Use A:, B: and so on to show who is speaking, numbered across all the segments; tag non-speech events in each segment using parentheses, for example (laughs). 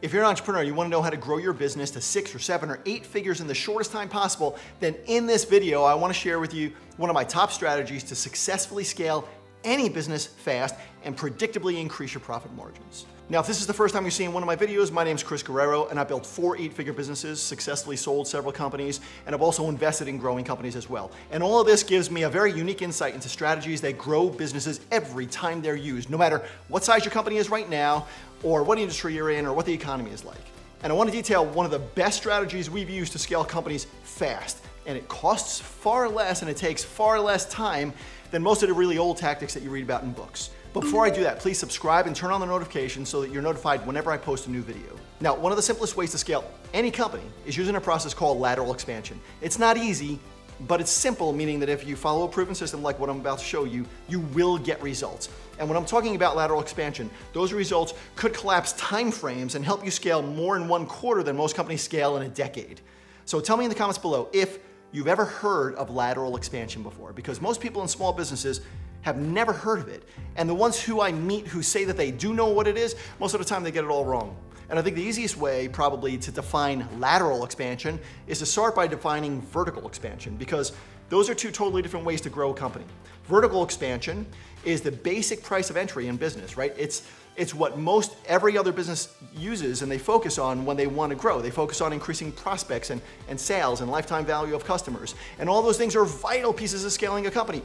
A: If you're an entrepreneur, you wanna know how to grow your business to six or seven or eight figures in the shortest time possible, then in this video, I wanna share with you one of my top strategies to successfully scale any business fast and predictably increase your profit margins. Now, if this is the first time you're seeing one of my videos, my name is Chris Guerriero, and I built four eight-figure businesses, successfully sold several companies, and I've also invested in growing companies as well. And all of this gives me a very unique insight into strategies that grow businesses every time they're used, no matter what size your company is right now, or what industry you're in, or what the economy is like. And I want to detail one of the best strategies we've used to scale companies fast, and it costs far less and it takes far less time than most of the really old tactics that you read about in books. But before I do that, please subscribe and turn on the notifications so that you're notified whenever I post a new video. Now, one of the simplest ways to scale any company is using a process called lateral expansion. It's not easy, but it's simple, meaning that if you follow a proven system like what I'm about to show you, you will get results. And when I'm talking about lateral expansion, those results could collapse time frames and help you scale more in one quarter than most companies scale in a decade. So tell me in the comments below if you've ever heard of lateral expansion before, because most people in small businesses have never heard of it. And the ones who I meet who say that they do know what it is, most of the time they get it all wrong. And I think the easiest way probably to define lateral expansion is to start by defining vertical expansion because those are two totally different ways to grow a company. Vertical expansion is the basic price of entry in business, right? It's it's what most every other business uses and they focus on when they want to grow. They focus on increasing prospects and, and sales and lifetime value of customers. And all those things are vital pieces of scaling a company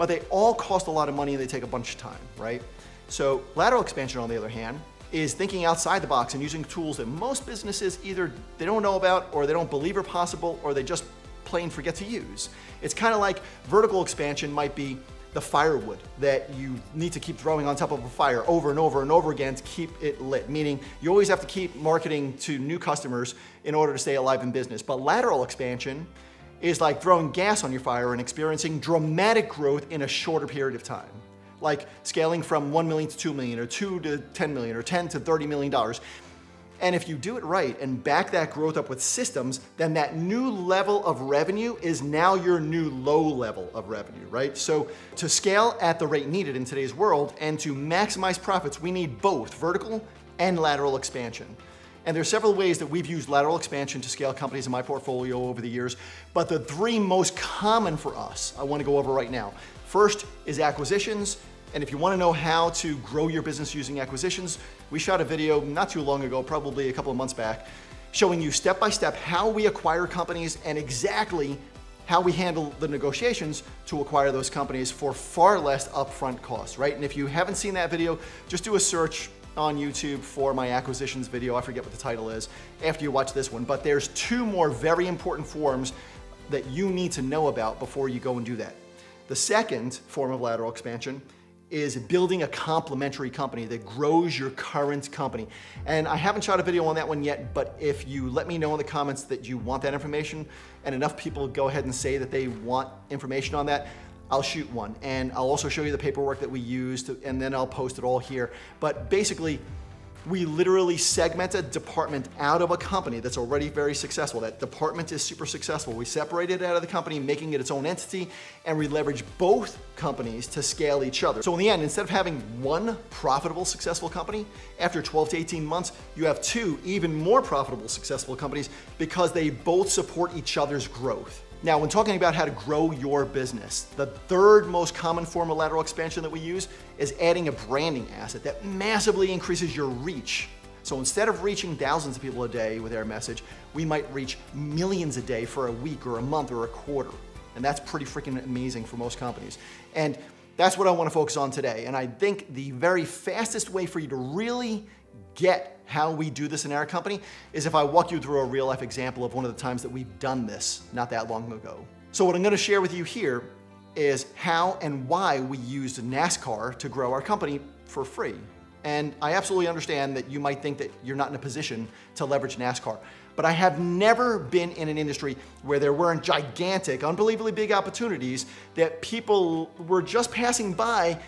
A: but they all cost a lot of money and they take a bunch of time, right? So lateral expansion, on the other hand, is thinking outside the box and using tools that most businesses either they don't know about or they don't believe are possible or they just plain forget to use. It's kind of like vertical expansion might be the firewood that you need to keep throwing on top of a fire over and over and over again to keep it lit, meaning you always have to keep marketing to new customers in order to stay alive in business. But lateral expansion is like throwing gas on your fire and experiencing dramatic growth in a shorter period of time. Like scaling from 1 million to 2 million or 2 to 10 million or 10 to 30 million dollars. And if you do it right and back that growth up with systems, then that new level of revenue is now your new low level of revenue, right? So to scale at the rate needed in today's world and to maximize profits, we need both vertical and lateral expansion. And there are several ways that we've used lateral expansion to scale companies in my portfolio over the years, but the three most common for us, I wanna go over right now. First is acquisitions, and if you wanna know how to grow your business using acquisitions, we shot a video not too long ago, probably a couple of months back, showing you step by step how we acquire companies and exactly how we handle the negotiations to acquire those companies for far less upfront costs, right? And if you haven't seen that video, just do a search on YouTube for my acquisitions video. I forget what the title is after you watch this one, but there's two more very important forms that you need to know about before you go and do that. The second form of lateral expansion is building a complementary company that grows your current company. And I haven't shot a video on that one yet, but if you let me know in the comments that you want that information and enough people go ahead and say that they want information on that, I'll shoot one. And I'll also show you the paperwork that we used, and then I'll post it all here. But basically, we literally segment a department out of a company that's already very successful. That department is super successful. We separate it out of the company, making it its own entity, and we leverage both companies to scale each other. So in the end, instead of having one profitable, successful company, after 12 to 18 months, you have two even more profitable, successful companies because they both support each other's growth. Now, when talking about how to grow your business, the third most common form of lateral expansion that we use is adding a branding asset that massively increases your reach. So instead of reaching thousands of people a day with our message, we might reach millions a day for a week or a month or a quarter. And that's pretty freaking amazing for most companies. And that's what I want to focus on today. And I think the very fastest way for you to really get how we do this in our company is if I walk you through a real life example of one of the times that we've done this not that long ago. So what I'm gonna share with you here is how and why we used NASCAR to grow our company for free. And I absolutely understand that you might think that you're not in a position to leverage NASCAR. But I have never been in an industry where there weren't gigantic, unbelievably big opportunities that people were just passing by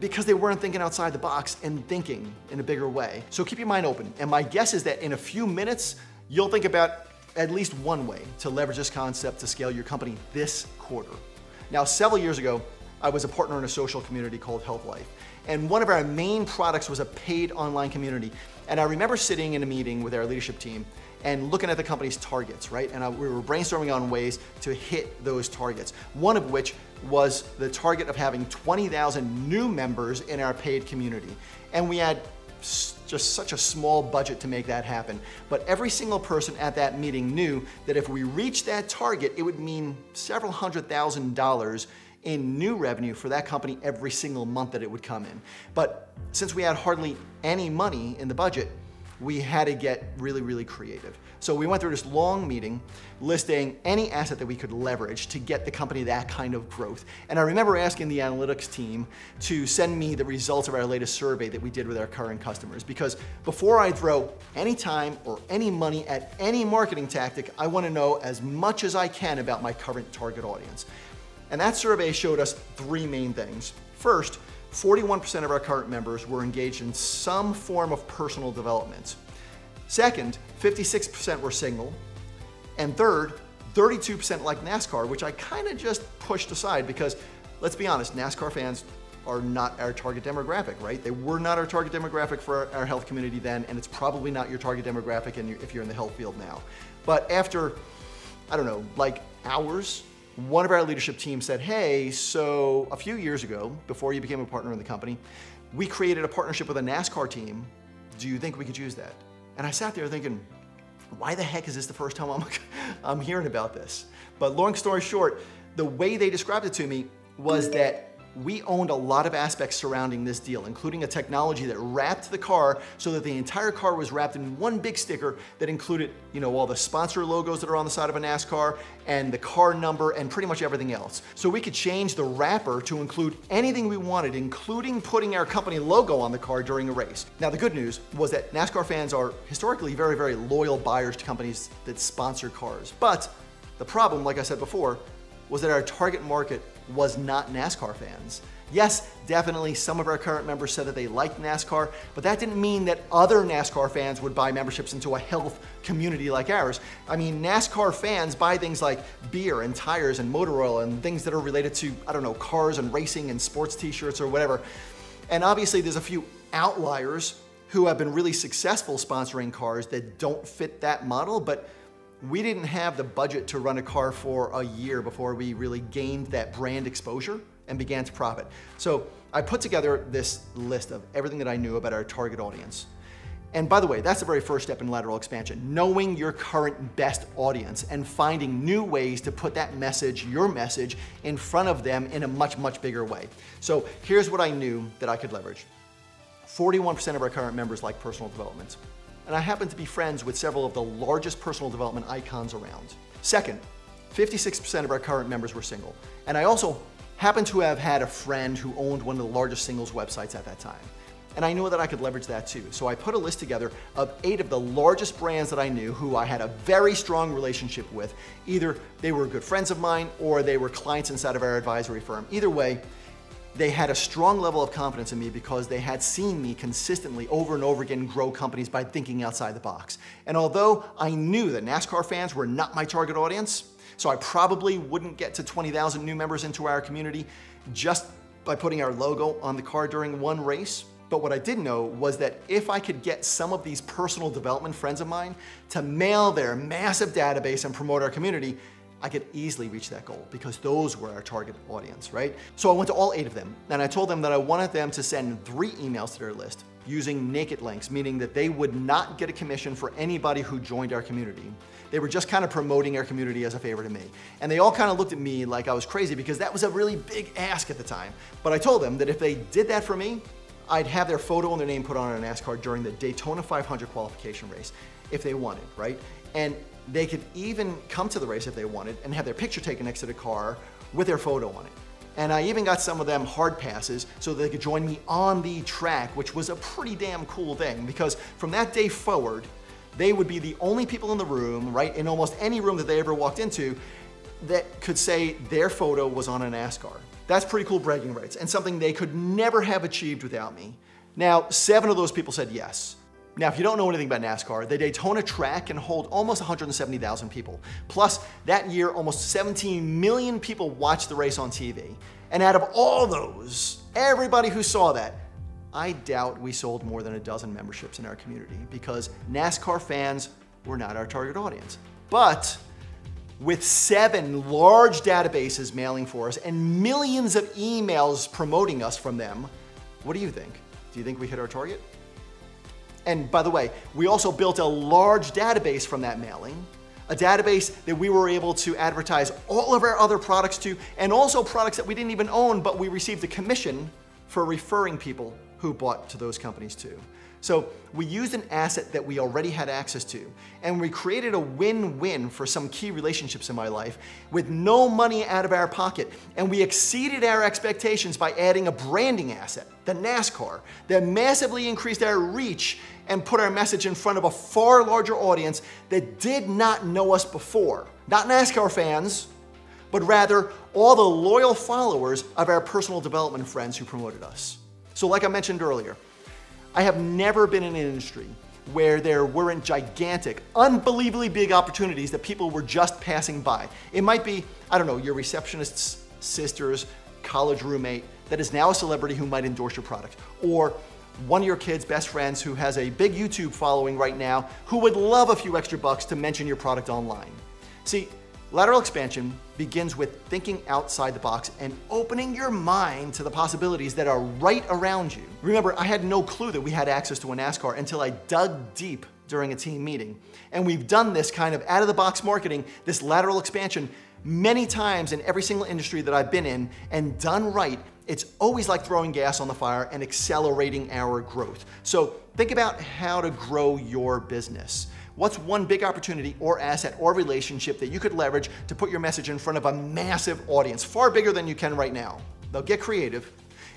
A: because they weren't thinking outside the box and thinking in a bigger way. So keep your mind open. And my guess is that in a few minutes, you'll think about at least one way to leverage this concept to scale your company this quarter. Now, several years ago, I was a partner in a social community called Health Life. And one of our main products was a paid online community. And I remember sitting in a meeting with our leadership team and looking at the company's targets, right? And I, we were brainstorming on ways to hit those targets. One of which was the target of having 20,000 new members in our paid community. And we had just such a small budget to make that happen. But every single person at that meeting knew that if we reached that target, it would mean several hundred thousand dollars in new revenue for that company every single month that it would come in. But since we had hardly any money in the budget, we had to get really, really creative. So we went through this long meeting listing any asset that we could leverage to get the company that kind of growth. And I remember asking the analytics team to send me the results of our latest survey that we did with our current customers. Because before I throw any time or any money at any marketing tactic, I wanna know as much as I can about my current target audience. And that survey showed us three main things. First, 41% of our current members were engaged in some form of personal development. Second, 56% were single. And third, 32% like NASCAR, which I kind of just pushed aside because let's be honest, NASCAR fans are not our target demographic, right? They were not our target demographic for our health community then, and it's probably not your target demographic if you're in the health field now. But after, I don't know, like hours one of our leadership team said, hey, so a few years ago, before you became a partner in the company, we created a partnership with a NASCAR team. Do you think we could use that? And I sat there thinking, why the heck is this the first time I'm, (laughs) I'm hearing about this? But long story short, the way they described it to me was that we owned a lot of aspects surrounding this deal, including a technology that wrapped the car so that the entire car was wrapped in one big sticker that included, you know, all the sponsor logos that are on the side of a NASCAR and the car number and pretty much everything else. So we could change the wrapper to include anything we wanted, including putting our company logo on the car during a race. Now the good news was that NASCAR fans are historically very, very loyal buyers to companies that sponsor cars. But the problem, like I said before, was that our target market was not NASCAR fans. Yes, definitely some of our current members said that they liked NASCAR, but that didn't mean that other NASCAR fans would buy memberships into a health community like ours. I mean, NASCAR fans buy things like beer and tires and motor oil and things that are related to, I don't know, cars and racing and sports t-shirts or whatever. And obviously there's a few outliers who have been really successful sponsoring cars that don't fit that model, but we didn't have the budget to run a car for a year before we really gained that brand exposure and began to profit. So I put together this list of everything that I knew about our target audience. And by the way, that's the very first step in lateral expansion, knowing your current best audience and finding new ways to put that message, your message, in front of them in a much, much bigger way. So here's what I knew that I could leverage. 41% of our current members like personal development and I happen to be friends with several of the largest personal development icons around. Second, 56% of our current members were single, and I also happen to have had a friend who owned one of the largest singles websites at that time. And I knew that I could leverage that too. So I put a list together of eight of the largest brands that I knew who I had a very strong relationship with. Either they were good friends of mine or they were clients inside of our advisory firm. Either way, they had a strong level of confidence in me because they had seen me consistently over and over again grow companies by thinking outside the box. And although I knew that NASCAR fans were not my target audience, so I probably wouldn't get to 20,000 new members into our community just by putting our logo on the car during one race. But what I did know was that if I could get some of these personal development friends of mine to mail their massive database and promote our community, I could easily reach that goal because those were our target audience, right? So I went to all eight of them and I told them that I wanted them to send three emails to their list using naked links, meaning that they would not get a commission for anybody who joined our community. They were just kind of promoting our community as a favor to me. And they all kind of looked at me like I was crazy because that was a really big ask at the time. But I told them that if they did that for me, I'd have their photo and their name put on a NASCAR during the Daytona 500 qualification race if they wanted, right? And they could even come to the race if they wanted and have their picture taken next to the car with their photo on it. And I even got some of them hard passes so they could join me on the track, which was a pretty damn cool thing because from that day forward, they would be the only people in the room, right, in almost any room that they ever walked into that could say their photo was on a NASCAR. That's pretty cool bragging rights and something they could never have achieved without me. Now, seven of those people said yes. Now, if you don't know anything about NASCAR, the Daytona track can hold almost 170,000 people. Plus, that year, almost 17 million people watched the race on TV. And out of all those, everybody who saw that, I doubt we sold more than a dozen memberships in our community because NASCAR fans were not our target audience. But with seven large databases mailing for us and millions of emails promoting us from them, what do you think? Do you think we hit our target? And by the way, we also built a large database from that mailing, a database that we were able to advertise all of our other products to, and also products that we didn't even own, but we received a commission for referring people who bought to those companies too. So we used an asset that we already had access to, and we created a win-win for some key relationships in my life with no money out of our pocket. And we exceeded our expectations by adding a branding asset, the NASCAR, that massively increased our reach and put our message in front of a far larger audience that did not know us before. Not NASCAR fans, but rather all the loyal followers of our personal development friends who promoted us. So like I mentioned earlier, I have never been in an industry where there weren't gigantic, unbelievably big opportunities that people were just passing by. It might be, I don't know, your receptionist's sister's college roommate that is now a celebrity who might endorse your product, or one of your kids' best friends who has a big YouTube following right now who would love a few extra bucks to mention your product online. See, Lateral expansion begins with thinking outside the box and opening your mind to the possibilities that are right around you. Remember, I had no clue that we had access to a NASCAR until I dug deep during a team meeting. And we've done this kind of out of the box marketing, this lateral expansion, many times in every single industry that I've been in and done right. It's always like throwing gas on the fire and accelerating our growth. So think about how to grow your business. What's one big opportunity or asset or relationship that you could leverage to put your message in front of a massive audience, far bigger than you can right now? Now get creative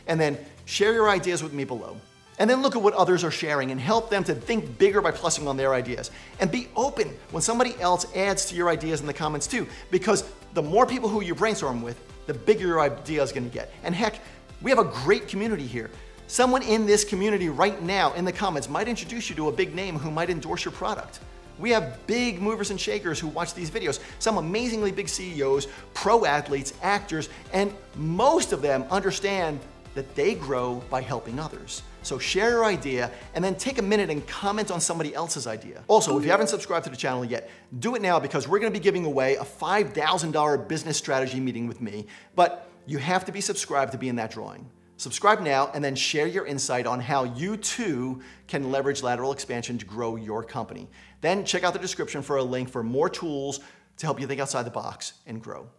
A: and then share your ideas with me below. And then look at what others are sharing and help them to think bigger by plussing on their ideas. And be open when somebody else adds to your ideas in the comments too, because the more people who you brainstorm with, the bigger your idea is gonna get. And heck, we have a great community here. Someone in this community right now in the comments might introduce you to a big name who might endorse your product. We have big movers and shakers who watch these videos, some amazingly big CEOs, pro athletes, actors, and most of them understand that they grow by helping others. So share your idea and then take a minute and comment on somebody else's idea. Also, if you haven't subscribed to the channel yet, do it now because we're gonna be giving away a $5,000 business strategy meeting with me, but you have to be subscribed to be in that drawing. Subscribe now and then share your insight on how you too can leverage lateral expansion to grow your company. Then check out the description for a link for more tools to help you think outside the box and grow.